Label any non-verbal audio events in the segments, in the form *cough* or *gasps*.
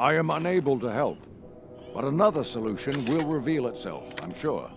I am unable to help. But another solution will reveal itself, I'm sure.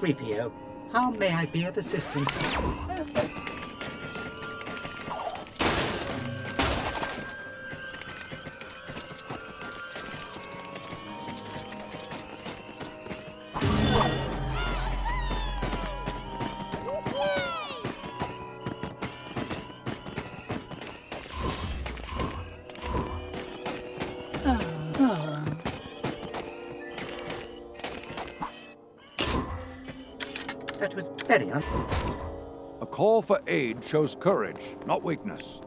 C-3PO. How may I be of assistance? Was. A call for aid shows courage, not weakness.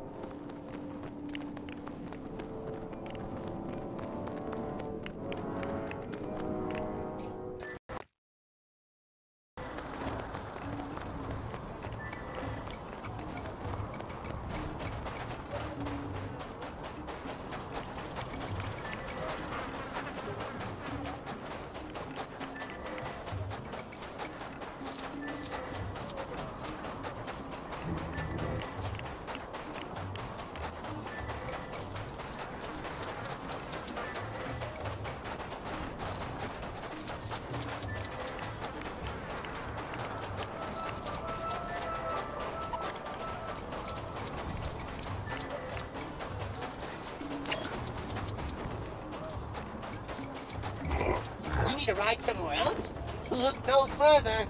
Ride somewhere else? Look no further.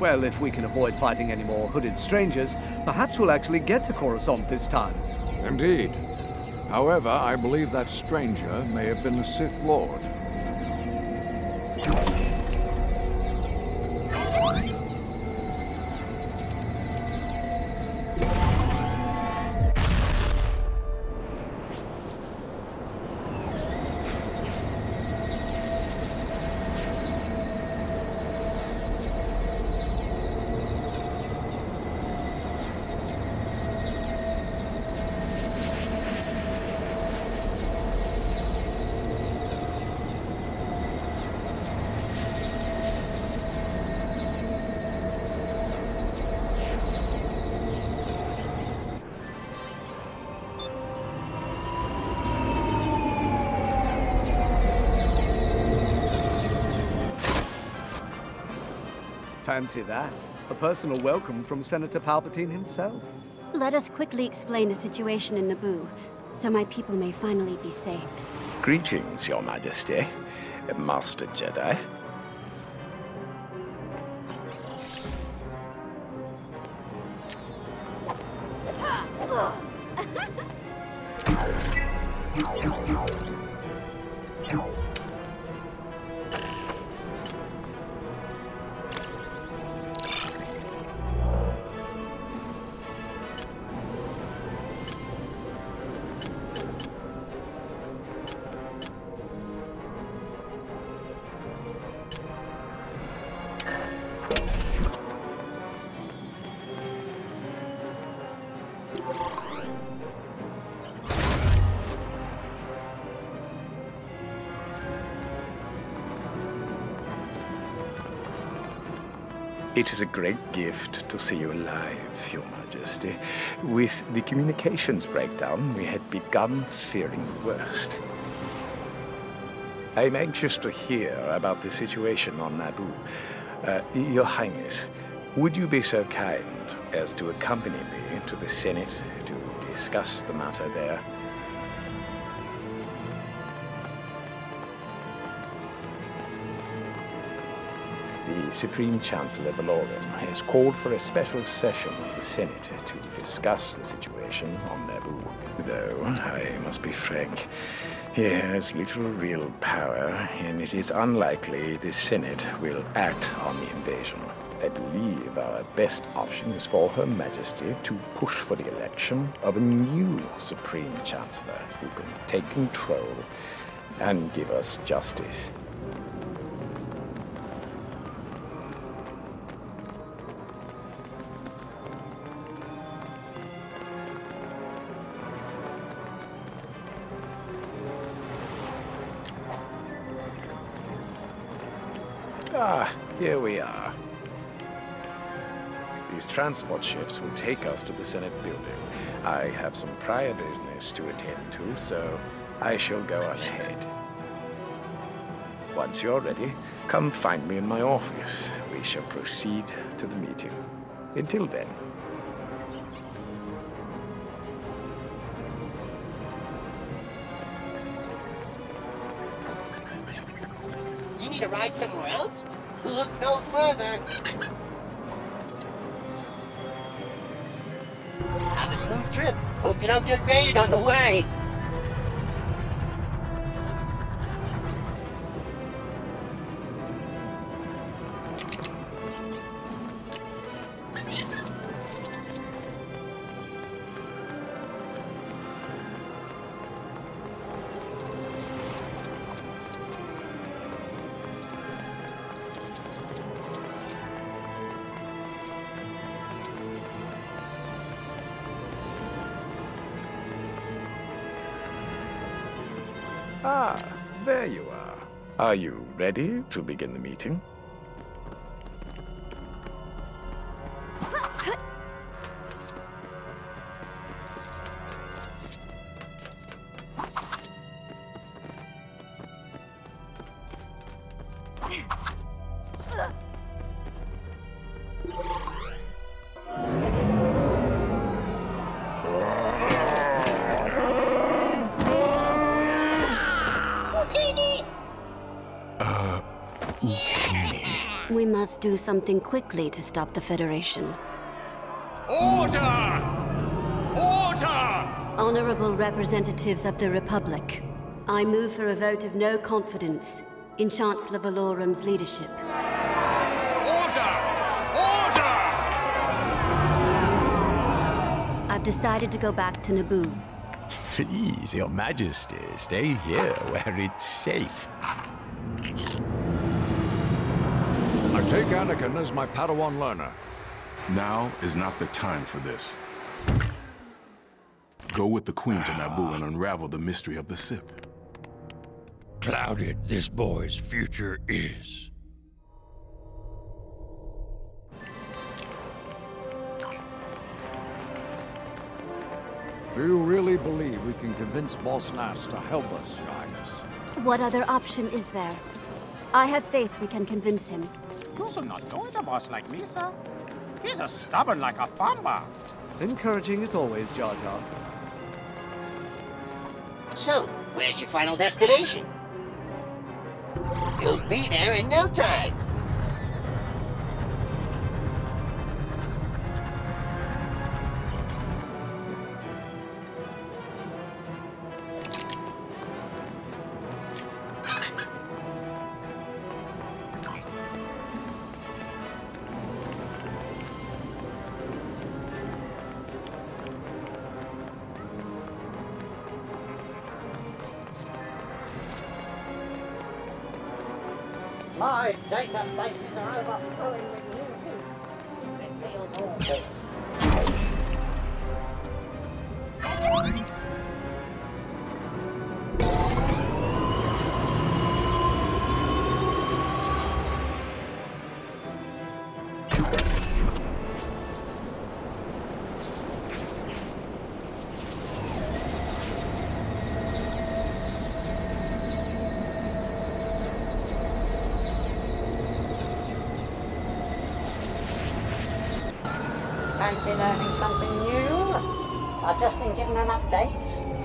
Well, if we can avoid fighting any more hooded strangers, perhaps we'll actually get to Coruscant this time. Indeed. However, I believe that stranger may have been a Sith Lord. Fancy that. A personal welcome from Senator Palpatine himself. Let us quickly explain the situation in Naboo, so my people may finally be saved. Greetings, Your Majesty. Master Jedi. It is a great gift to see you live, Your Majesty. With the communications breakdown, we had begun fearing the worst. I'm anxious to hear about the situation on Naboo. Uh, Your Highness, would you be so kind as to accompany me to the Senate to discuss the matter there? The Supreme Chancellor Valorum has called for a special session of the Senate to discuss the situation on Naboo. Though, I must be frank, he has little real power, and it is unlikely the Senate will act on the invasion. I believe our best option is for Her Majesty to push for the election of a new Supreme Chancellor who can take control and give us justice. Ah, here we are. These transport ships will take us to the Senate building. I have some prior business to attend to, so I shall go on ahead. Once you're ready, come find me in my office. We shall proceed to the meeting. Until then. Don't get raided on the way. Ah, there you are. Are you ready to begin the meeting? Something quickly to stop the Federation. Order! Order! Honorable representatives of the Republic, I move for a vote of no confidence in Chancellor Valorum's leadership. Order! Order! I've decided to go back to Naboo. Please, Your Majesty, stay here where it's safe. I take Anakin as my Padawan learner. Now is not the time for this. Go with the Queen to Naboo and unravel the mystery of the Sith. Clouded this boy's future is. Do you really believe we can convince Boss Nass to help us, Your Highness? What other option is there? I have faith we can convince him. You should not go with a boss like me, sir. He's as stubborn like a famba. Encouraging as always, Jar Jar. So, where's your final destination? You'll be there in no time. Fancy learning something new? I've just been given an update.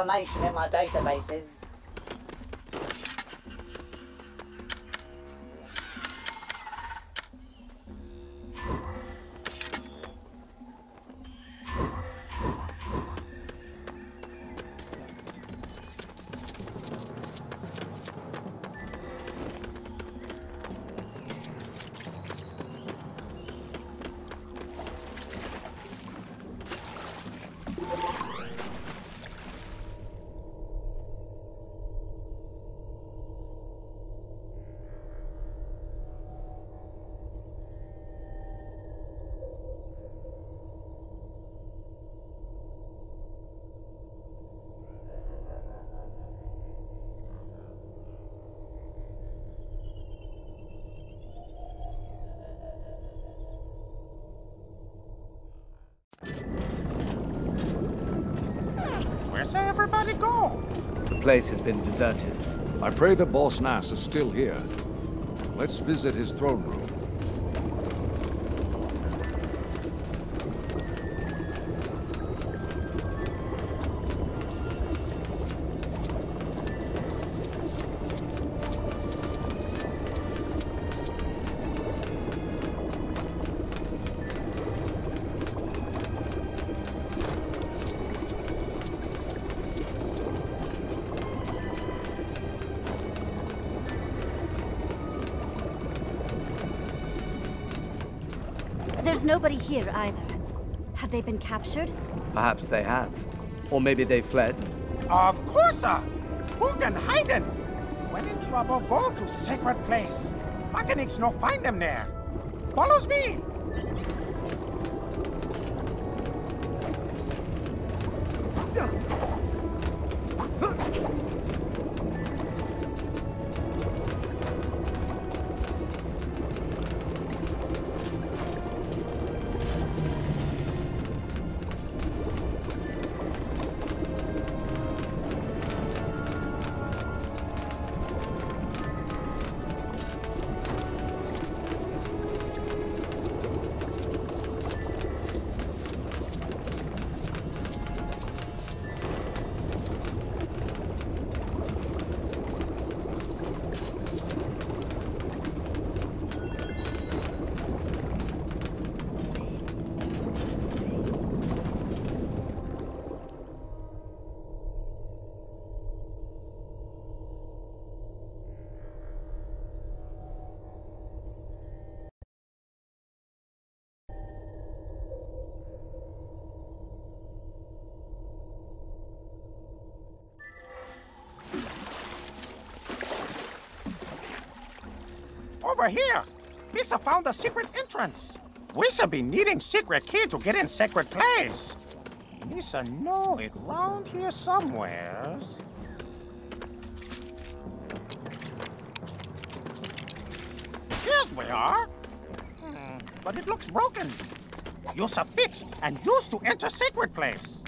Information in my databases. Where's everybody go? The place has been deserted. I pray the Boss Nass is still here. Let's visit his throne room. There's nobody here either. Have they been captured? Perhaps they have. Or maybe they fled. Of course, sir. Who can hide them? When in trouble, go to sacred place. Mechanics no find them there. Follows me. Over here. Misa found a secret entrance. We should be needing secret key to get in secret place. Misa know it round here somewheres. Here's we are. Hmm, but it looks broken. Use a fix and use to enter sacred place.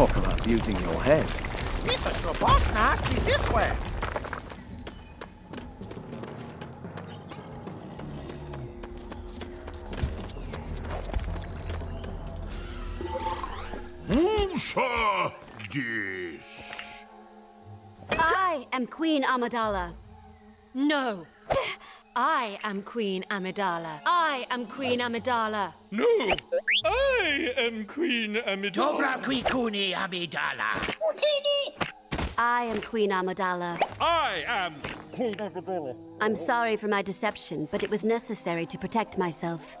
Talk about using your head. Misa sure Boss Nass be this way. Whosa this? I am Queen Amidala. No. *laughs* I am Queen Amidala. I am Queen Amidala. No, I am Queen Amidala. Dobra Quikuni Amidala. I am Queen Amidala. I am Queen Amidala. I'm sorry for my deception, but it was necessary to protect myself.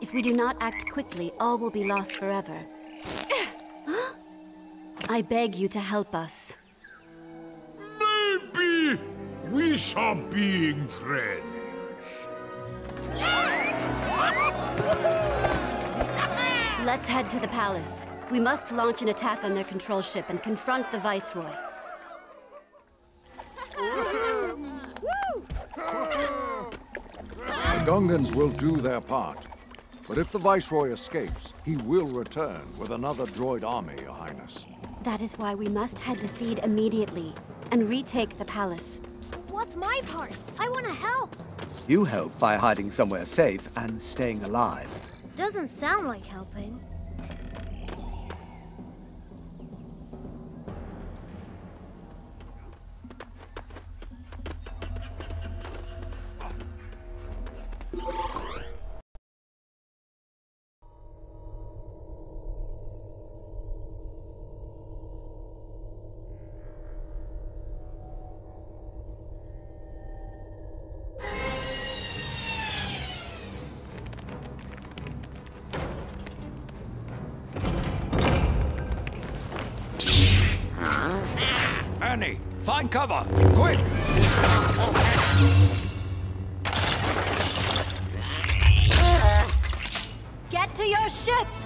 If we do not act quickly, all will be lost forever. *gasps* I beg you to help us. Maybe we shall being friends. Let's head to the palace. We must launch an attack on their control ship and confront the Viceroy. The Gungans will do their part. But if the Viceroy escapes, he will return with another droid army, Your Highness. That is why we must head to Theed immediately and retake the palace. What's my part? I want to help. You help by hiding somewhere safe and staying alive. Doesn't sound like helping. Cover! Quick! Get to your ships!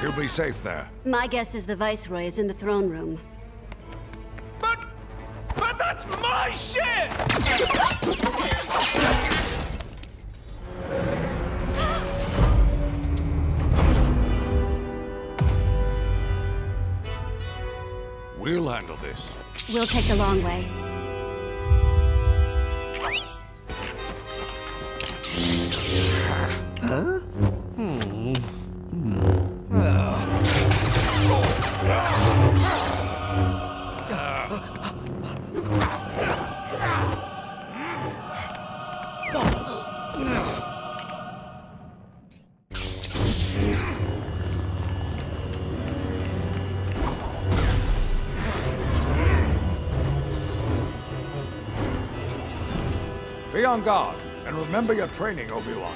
You'll be safe there. My guess is the Viceroy is in the throne room. But... but that's my ship! We'll handle this. We'll take the long way. Be on guard, and remember your training, Obi-Wan.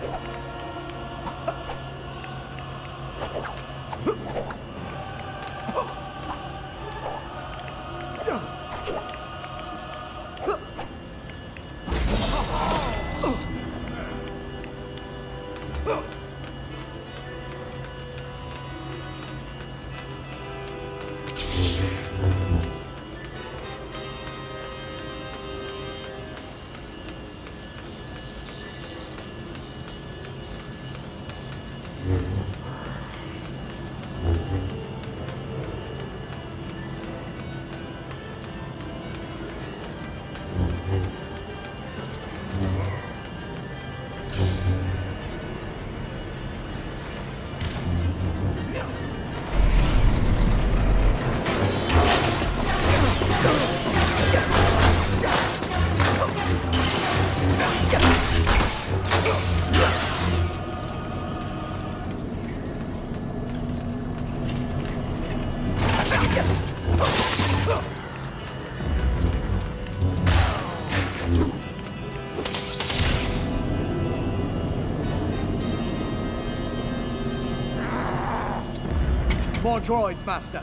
More *laughs* droids, Master.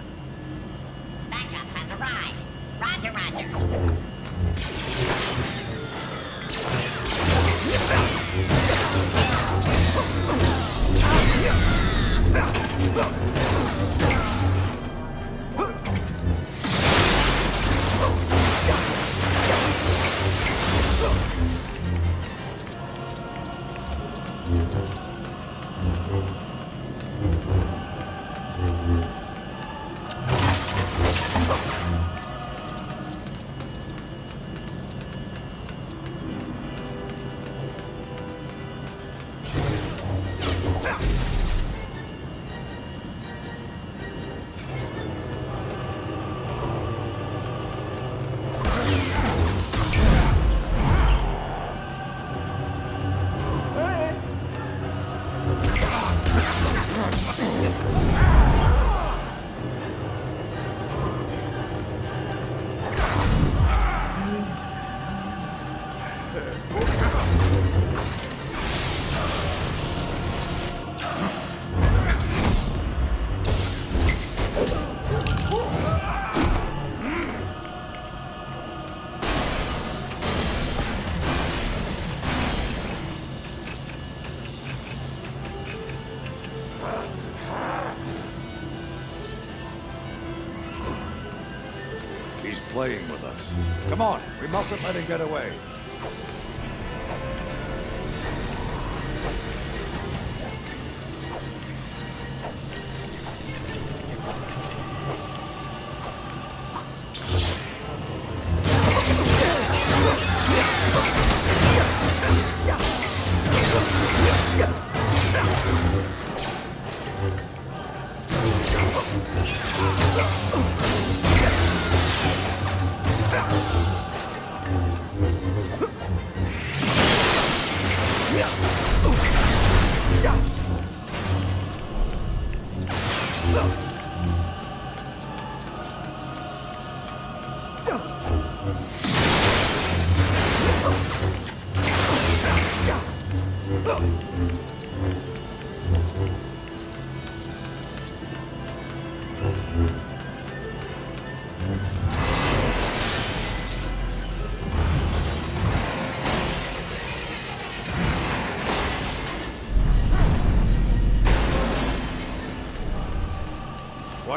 Mustn't let him get away.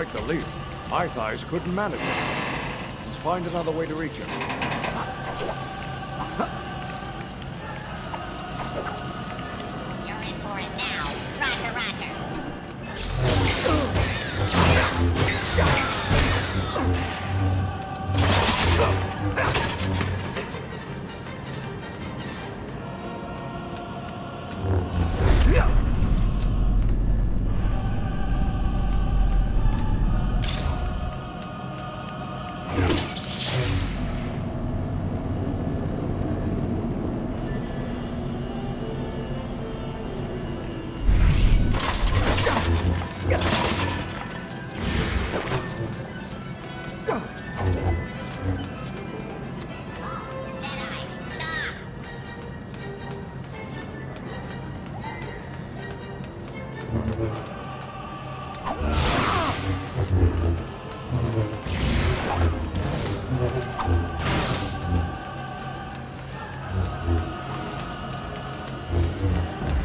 Quite the leap. My thighs couldn't manage it. Let's find another way to reach him. Yeah.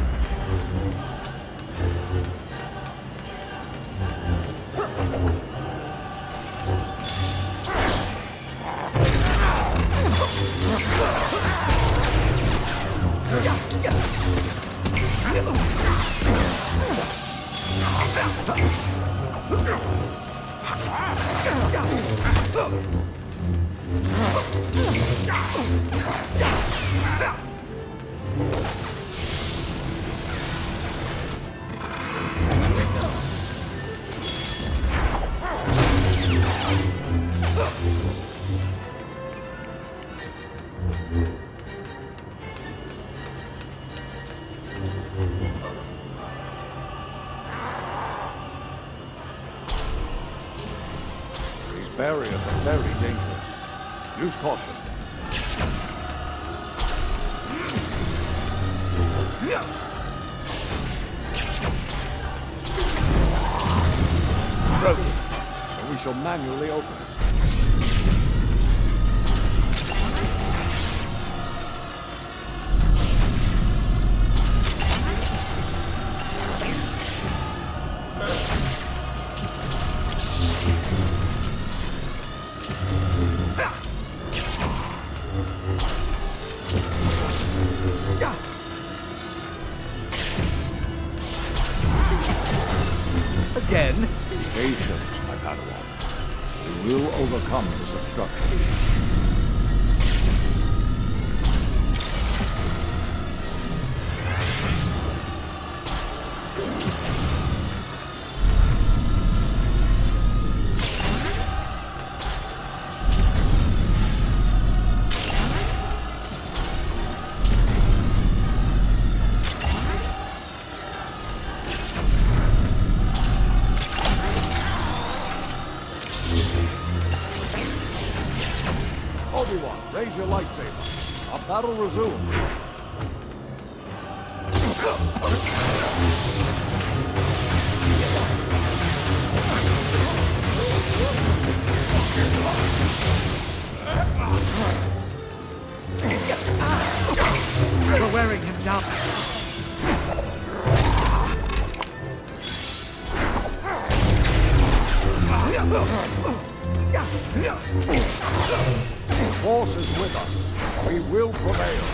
Barriers are very dangerous. Use caution. Broken. So we shall manually open it. Obi-Wan, raise your lightsaber. Our battle resumes. We're wearing him down. The Force is with us. We will prevail.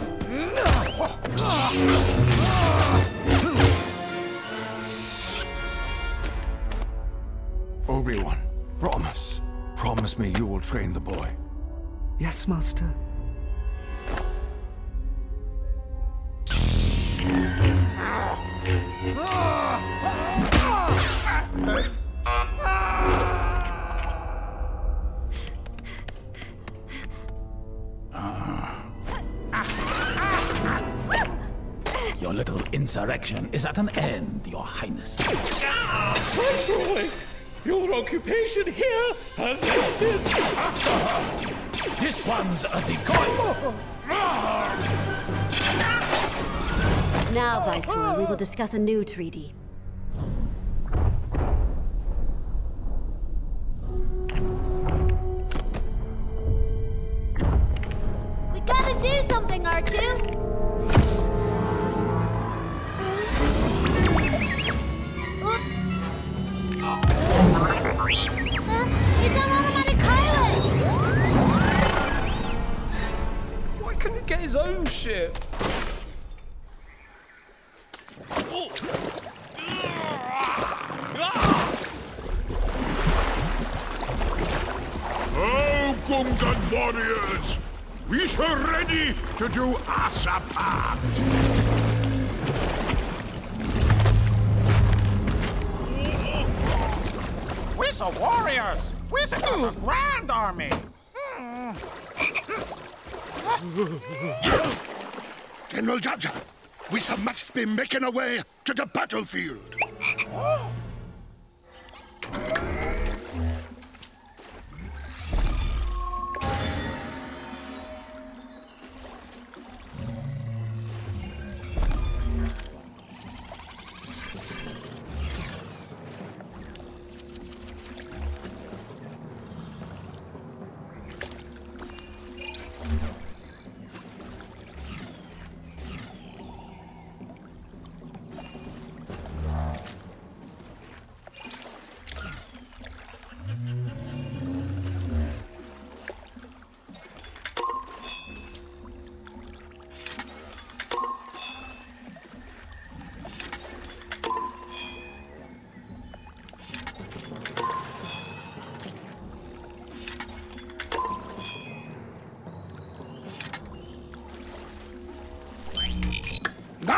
*laughs* Obi-Wan, promise. Promise me you will train the boy. Yes, Master. Little is at an end, Your Highness. Viceroy! Your occupation here has ended! After her! This one's a decoy! Now, Viceroy, we will discuss a new treaty. To do us a part! We're the warriors. We're the grand army. General Jar Jar, we must be making our way to the battlefield. Oh.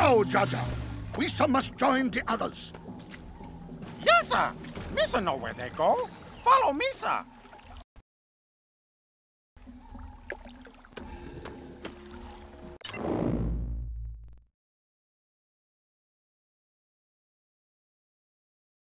Now, Jar Jar, Wisa must join the others. Yes, sir. Misa know where they go. Follow Misa.